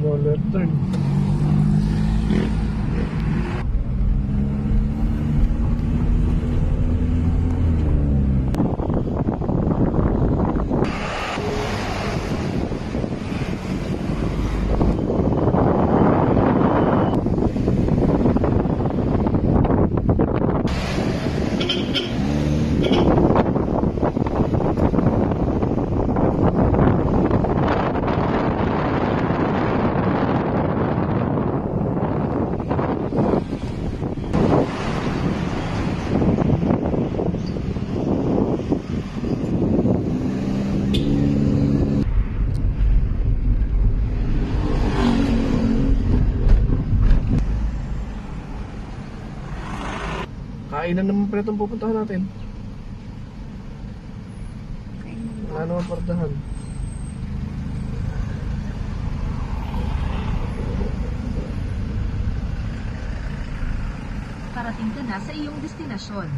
Well, that thing. Kainan naman pala itong pupuntahan natin. Wala naman pardahan. Parating ka na sa iyong destinasyon.